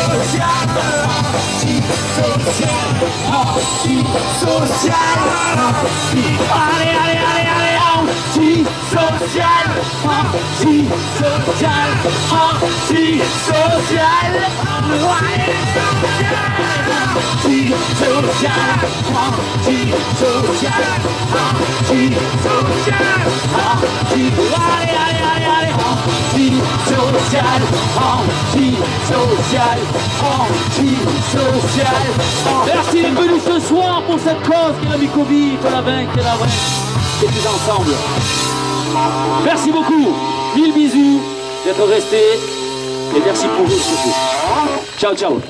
Social, social, social, social, social, social, social, social, social Merci d'être venu ce soir pour cette cause qui est la vie covid la vainque, la vainque. Et tous ensemble. Merci beaucoup, mille bisous d'être resté et merci pour vous surtout. Ciao, ciao.